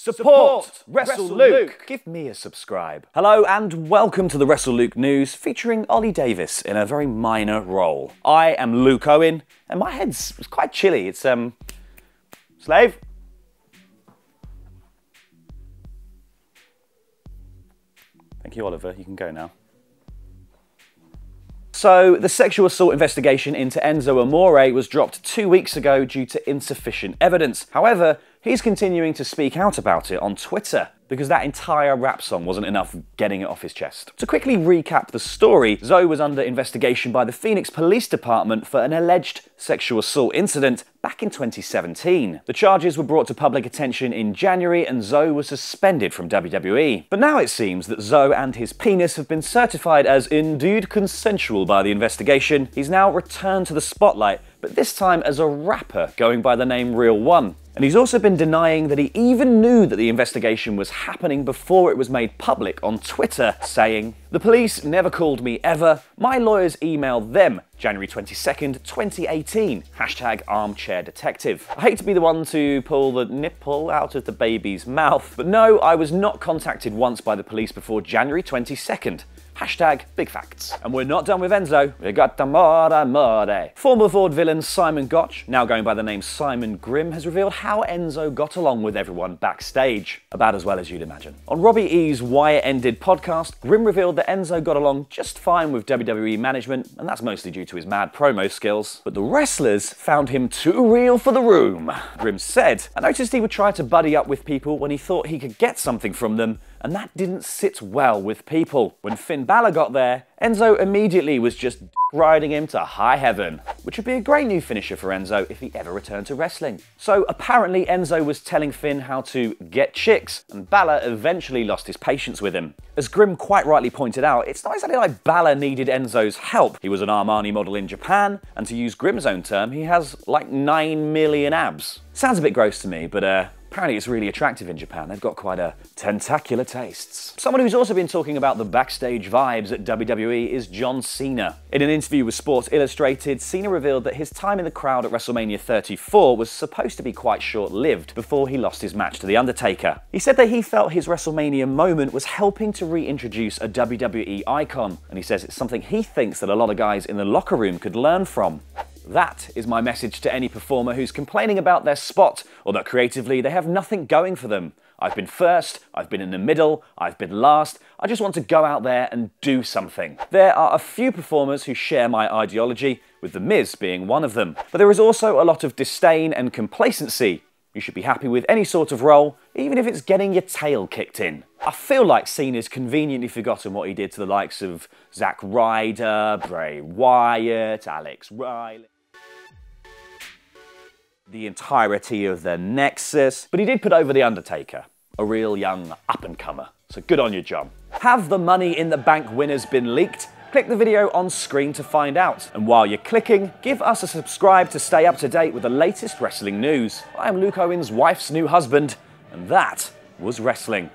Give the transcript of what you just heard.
Support Wrestle Luke. Give me a subscribe. Hello and welcome to the Wrestle Luke news featuring Ollie Davis in a very minor role. I am Luke Owen and my head's it's quite chilly. It's um slave. Thank you, Oliver. You can go now. So, the sexual assault investigation into Enzo Amore was dropped two weeks ago due to insufficient evidence. However, he's continuing to speak out about it on Twitter because that entire rap song wasn't enough getting it off his chest. To quickly recap the story, Zoe was under investigation by the Phoenix Police Department for an alleged sexual assault incident back in 2017. The charges were brought to public attention in January and Zoe was suspended from WWE. But now it seems that Zoe and his penis have been certified as indeed consensual by the investigation. He's now returned to the spotlight, but this time as a rapper going by the name Real One. And he's also been denying that he even knew that the investigation was happening before it was made public on Twitter, saying, The police never called me ever. My lawyers emailed them January 22nd, 2018. Hashtag armchair detective. I hate to be the one to pull the nipple out of the baby's mouth, but no, I was not contacted once by the police before January 22nd. Hashtag big facts. And we're not done with Enzo. We got the more and. Former vaudevillain Simon Gotch, now going by the name Simon Grimm, has revealed how Enzo got along with everyone backstage. About as well as you'd imagine. On Robbie E's Why It Ended podcast, Grimm revealed that Enzo got along just fine with WWE management, and that's mostly due to his mad promo skills. But the wrestlers found him too real for the room. Grimm said, I noticed he would try to buddy up with people when he thought he could get something from them, and that didn't sit well with people. When Finn Balor got there, Enzo immediately was just riding him to high heaven, which would be a great new finisher for Enzo if he ever returned to wrestling. So apparently Enzo was telling Finn how to get chicks, and Balor eventually lost his patience with him. As Grimm quite rightly pointed out, it's not exactly like Balor needed Enzo's help. He was an Armani model in Japan, and to use Grimm's own term, he has like 9 million abs. Sounds a bit gross to me, but uh, Apparently it's really attractive in Japan. They've got quite a tentacular tastes. Someone who's also been talking about the backstage vibes at WWE is John Cena. In an interview with Sports Illustrated, Cena revealed that his time in the crowd at WrestleMania 34 was supposed to be quite short-lived before he lost his match to The Undertaker. He said that he felt his WrestleMania moment was helping to reintroduce a WWE icon, and he says it's something he thinks that a lot of guys in the locker room could learn from. That is my message to any performer who's complaining about their spot or that creatively they have nothing going for them. I've been first, I've been in the middle, I've been last. I just want to go out there and do something. There are a few performers who share my ideology, with The Miz being one of them. But there is also a lot of disdain and complacency. You should be happy with any sort of role, even if it's getting your tail kicked in. I feel like Cena's conveniently forgotten what he did to the likes of Zack Ryder, Bray Wyatt, Alex Riley the entirety of the Nexus, but he did put over The Undertaker, a real young up-and-comer. So good on you, John. Have the Money in the Bank winners been leaked? Click the video on screen to find out. And while you're clicking, give us a subscribe to stay up to date with the latest wrestling news. I am Luke Owen's wife's new husband, and that was wrestling.